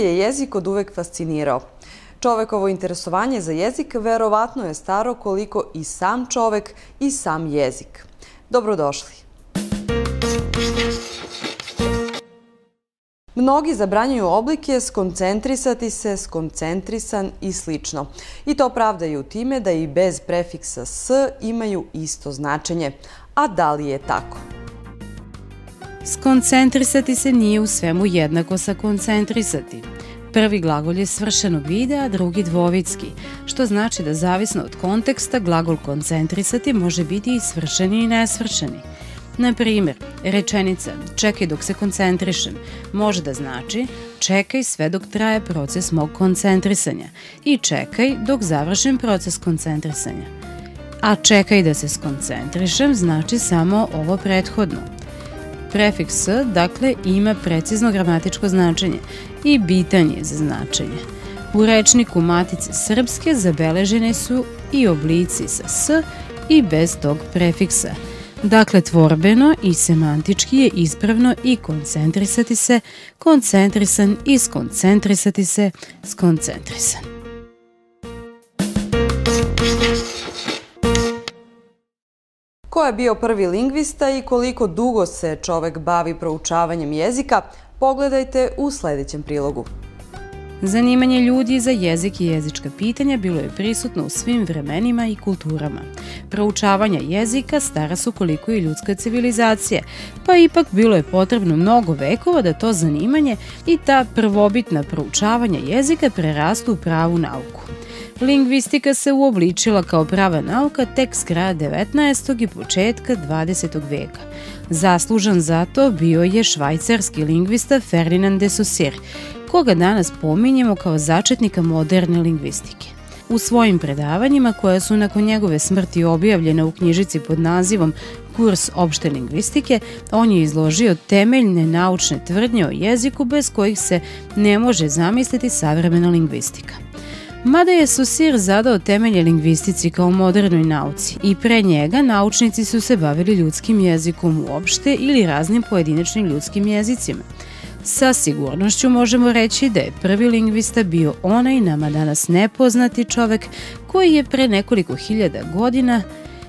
Je jezik od uvek fascinirao. Čovekovo interesovanje za jezik verovatno je staro koliko i sam čovek i sam jezik. Dobrodošli. Mnogi zabranjuju oblike skoncentrisati se, skoncentrisan i slično. I to pravdaju time da i bez prefiksa s imaju isto značenje. A da li je tako? Skoncentrisati se nije u svemu jednako sa koncentrisati. Prvi glagol je svršenog videa, drugi dvovitski, što znači da zavisno od konteksta glagol koncentrisati može biti i svršeni i nesvršeni. Na primjer, rečenica čekaj dok se koncentrišem može da znači čekaj sve dok traje proces mog koncentrisanja i čekaj dok završim proces koncentrisanja. A čekaj da se skoncentrišem znači samo ovo prethodno. Prefiks s, dakle, ima precizno gramatičko značenje i bitan je za značenje. U rečniku Matice Srpske zabeležene su i oblici sa s i bez tog prefiksa – Dakle, tvorbeno i semantički je ispravno i koncentrisati se, koncentrisan i skoncentrisati se, skoncentrisan. Ko je bio prvi lingvista i koliko dugo se čovek bavi proučavanjem jezika, pogledajte u sledećem prilogu. Zanimanje ljudi za jezik i jezička pitanja bilo je prisutno u svim vremenima i kulturama. Proučavanja jezika stara su koliko i ljudska civilizacija, pa ipak bilo je potrebno mnogo vekova da to zanimanje i ta prvobitna proučavanja jezika prerastu u pravu nauku. Lingvistika se uobličila kao prava nauka tek s kraja 19. i početka 20. veka. Zaslužan za to bio je švajcarski lingvista Ferdinand de Saussure, koga danas pominjemo kao začetnika moderne lingvistike. U svojim predavanjima, koja su nakon njegove smrti objavljene u knjižici pod nazivom Kurs opšte lingvistike, on je izložio temeljne naučne tvrdnje o jeziku bez kojih se ne može zamisliti savremena lingvistika. Mada je Susir zadao temelje lingvistici kao modernoj nauci i pre njega naučnici su se bavili ljudskim jezikom uopšte ili raznim pojedinačnim ljudskim jezicima – Sa sigurnošću možemo reći da je prvi lingvista bio onaj nama danas nepoznati čovek koji je pre nekoliko hiljada godina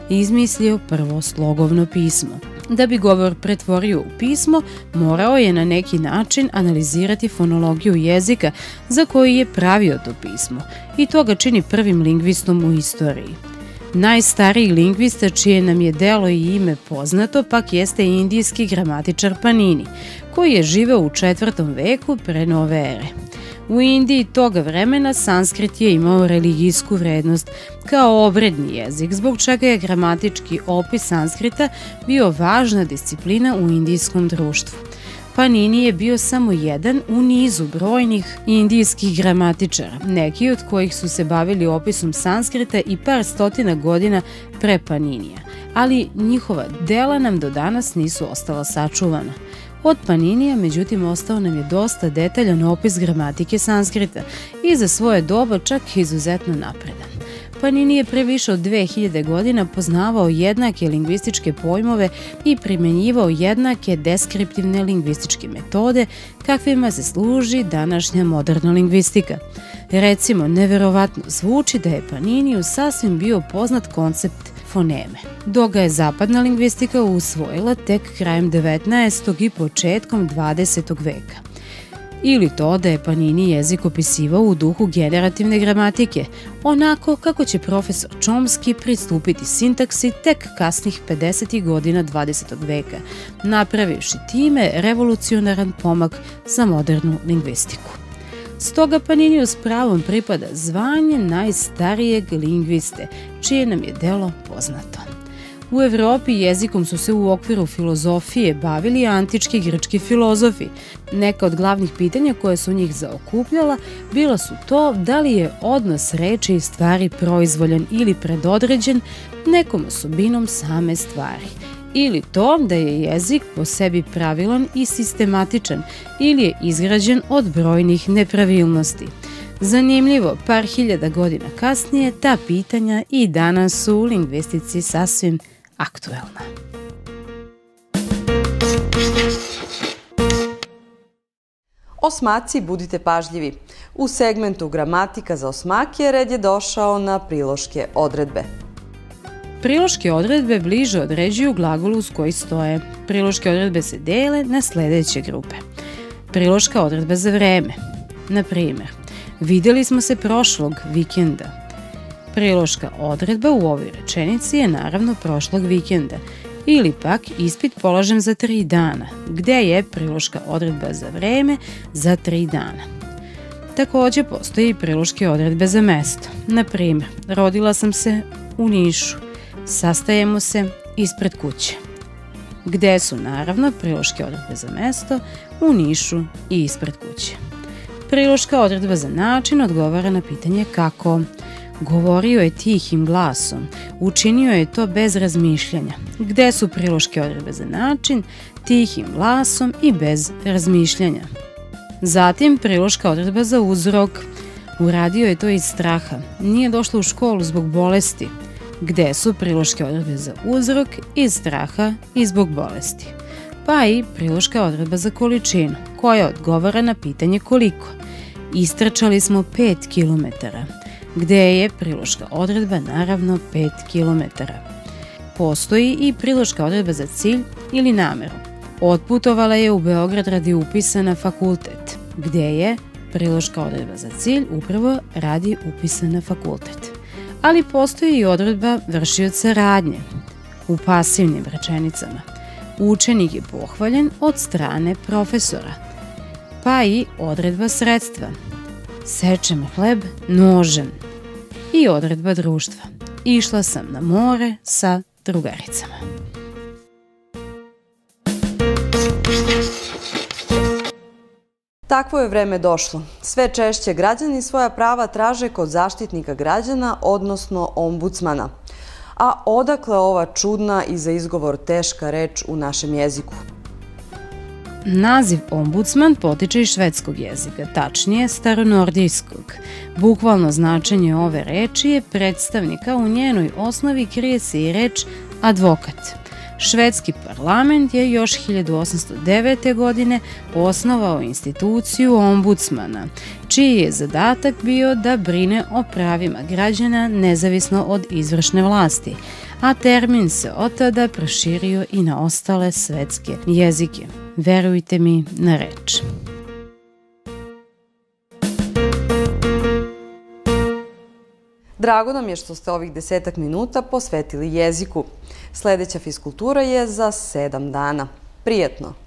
izmislio prvo slogovno pismo. Da bi govor pretvorio u pismo, morao je na neki način analizirati fonologiju jezika za koji je pravio to pismo i to ga čini prvim lingvistom u istoriji. Najstariji lingvista čije nam je delo i ime poznato pak jeste indijski gramatičar Panini, koji je živeo u četvrtom veku pre nove ere. U Indiji toga vremena sanskrit je imao religijsku vrednost kao obredni jezik, zbog čega je gramatički opis sanskrita bio važna disciplina u indijskom društvu. Panini je bio samo jedan u nizu brojnih indijskih gramatičara, neki od kojih su se bavili opisom sanskrita i par stotina godina pre Paninija, ali njihova dela nam do danas nisu ostala sačuvana. Od Paninija, međutim, ostao nam je dosta detaljan opis gramatike sanskrita i za svoje doba čak izuzetno napredan. Panini je pre više od 2000 godina poznavao jednake lingvističke pojmove i primenjivao jednake deskriptivne lingvističke metode kakvima se služi današnja moderna lingvistika. Recimo, neverovatno zvuči da je Paniniju sasvim bio poznat koncept foneme, dok ga je zapadna lingvistika usvojila tek krajem 19. i početkom 20. veka ili to da je Panini jezik opisivao u duhu generativne gramatike, onako kako će profesor Chomsky pristupiti sintaksi tek kasnih 50. godina 20. veka, napravivši time revolucionaran pomak za modernu lingvistiku. Stoga Paniniju s pravom pripada zvanje najstarijeg lingviste, čije nam je delo poznato. U Evropi jezikom su se u okviru filozofije bavili antički grčki filozofi. Neka od glavnih pitanja koje su njih zaokupljala bila su to da li je odnos reči i stvari proizvoljan ili predodređen nekom osobinom same stvari ili to da je jezik po sebi pravilan i sistematičan ili je izgrađen od brojnih nepravilnosti. Zanimljivo, par hiljada godina kasnije ta pitanja i danas su u lingvistici sasvim aktuelna. Osmaci, budite pažljivi. U segmentu gramatika za osmake red je došao na priloške odredbe. Priloške odredbe bliže određuju glagol uz koji stoje. Priloške odredbe se dele na sledeće grupe. Priloška odredba za vreme. Na primer, videli smo se prošlog vikenda. Priloška odredba u ovoj rečenici je naravno prošlog vikenda ili pak ispit polažem za tri dana, gde je priloška odredba za vreme za tri dana. Takođe postoji i priloške odredbe za mesto. Na primer, rodila sam se u Nišu, sastajemo se ispred kuće. Gde su naravno priloške odredbe za mesto u Nišu i ispred kuće. Priloška odredba za način odgovara na pitanje kako. Govorio je tihim glasom, učinio je to bez razmišljanja. Gde su priloške odredbe za način, tihim glasom i bez razmišljanja. Zatim priloška odredba za uzrok. Uradio je to iz straha. Nije došlo u školu zbog bolesti. Gde su priloške odredbe za uzrok iz straha i zbog bolesti. Pa i priloška odredba za količinu, koja odgovara na pitanje koliko. Istračali smo 5 kilometara gde je priloška odredba naravno 5 km. Postoji i priloška odredba za cilj ili nameru. Otputovala je u Beograd radi upisa na fakultet, gde je priloška odredba za cilj upravo radi upisa na fakultet. Ali postoji i odredba vršioca radnje u pasivnim rečenicama. Učenik je pohvaljen od strane profesora, pa i odredba sredstva – Sečem hleb nožem. I odredba društva. Išla sam na more sa drugaricama. Takvo je vreme došlo. Sve češće građani svoja prava traže kod zaštitnika građana, odnosno ombudsmana. A odakle ova čudna i za izgovor teška reč u našem jeziku? Naziv ombudsman potiče iz švedskog jezika, tačnije staronordijskog. Bukvalno značenje ove reči je predstavnika, u njenoj osnovi krije se i reč advokat. Švedski parlament je još 1809. godine osnovao instituciju ombudsmana, čiji je zadatak bio da brine o pravima građana nezavisno od izvršne vlasti, a termin se od tada proširio i na ostale svetske jezike. Verujte mi na reč. Drago nam je što ste ovih desetak minuta posvetili jeziku. Sledeća fiskultura je za sedam dana. Prijetno!